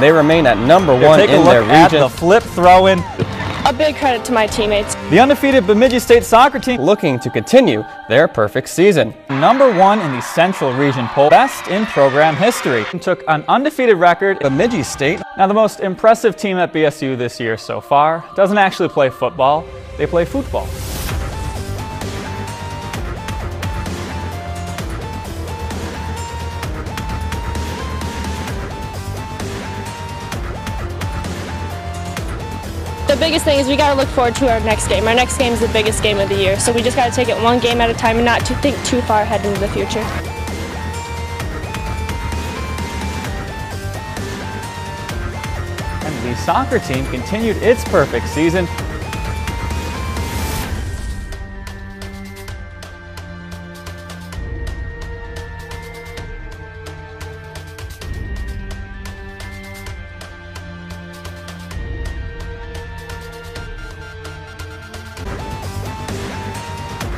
They remain at number one in their region. At the flip throw-in. A big credit to my teammates. The undefeated Bemidji State soccer team looking to continue their perfect season. Number one in the Central Region poll, best in program history. Took an undefeated record, Bemidji State. Now the most impressive team at BSU this year so far doesn't actually play football, they play football. The biggest thing is we got to look forward to our next game. Our next game is the biggest game of the year, so we just got to take it one game at a time and not to think too far ahead into the future. And the soccer team continued its perfect season.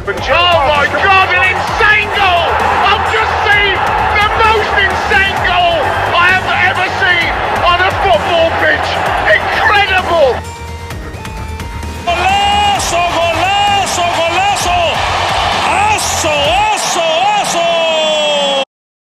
For Joe